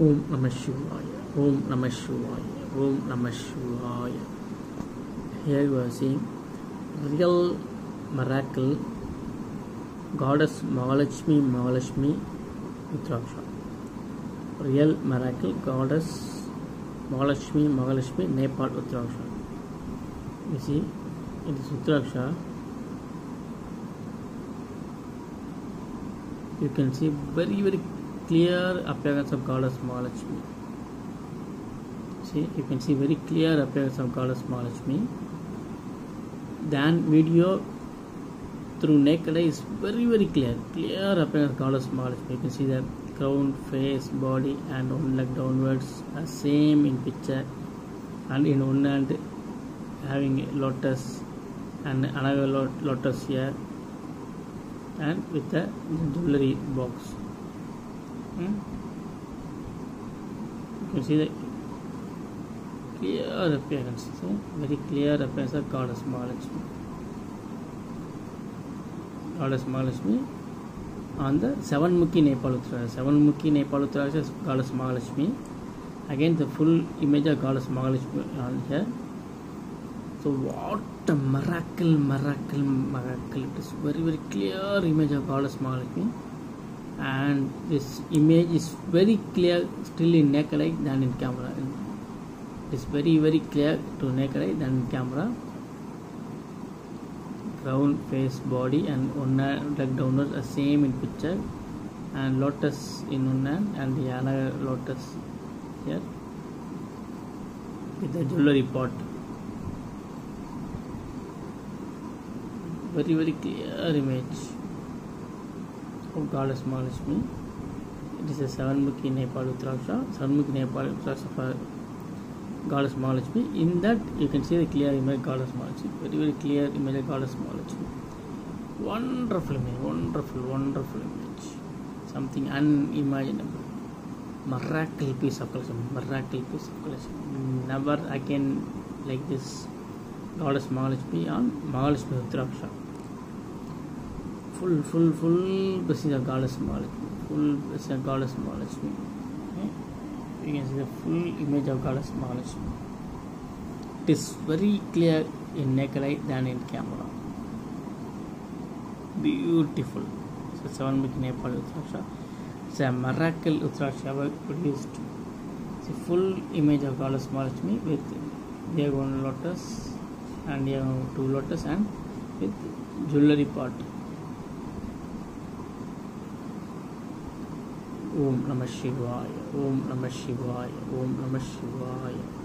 ओम नम शिवाय, ओम नम Shivaya, Om Nama Shivaya. Real miracle goddess Mahalakshmi Mahalakshmi rudraksha real miracle goddess Mahalakshmi Mahalakshmi Nepal rudraksha rudraksha you can see very very clear appearance of goddess Mahalakshmi. See, you can see very clear appearance of goddess Mahalakshmi. Then video through eye is very very clear. Clear appearance of goddess Mahalakshmi. You can see the crown, face, body, and one leg downwards are same in picture, and in one hand having a lotus and another lot- lotus here, and with the jewelry box. Hmm? You can see the clear appearance, So very clear appearance of goddess Mahalakshmi. Goddess Mahalakshmi on the seven Mukhi Nepal Uttara. Seven Mukhi Nepal Uttara is goddess Mahalakshmi. Again, the full image of goddess Mahalakshmi on here. So, what a miracle, miracle, miracle! It is very, very clear image of goddess Mahalakshmi, and this image is very clear still in naked eye than in camera. It is very, very clear to naked eye than in camera. Crown, face, body, and one leg downwards are same in picture, and lotus in one and the other lotus here with the jewelry pot. Very, very clear image of goddess Mahalakshmi. It is a Savanmukhi Nepal Rudraksha, Savanmukhi Nepal Rudraksha for goddess Mahalakshmi. In that, you can see the clear image of goddess Mahalakshmi. Very, very clear image of goddess Mahalakshmi. Wonderful image, wonderful, wonderful image. Something unimaginable. Miracle piece of collection, miracle piece of collection. Never again like this goddess Mahalakshmi on Mahalakshmi Rudraksha. Full, full, full blessing of goddess Mahalakshmi. Full blessing of goddess Mahalakshmi. Okay? Hmm? You can see the full image of goddess Mahalakshmi. It is very clear in eye than in camera. Beautiful. So seven big Nepal Rudraksha. It's a miracle Rudraksha ever produced. It's a full image of goddess Mahalakshmi with one lotus and here two lotus and with jewelry pot. Om Nama Shivay Om நம சிவாய் ஓம் நம சிவாய்.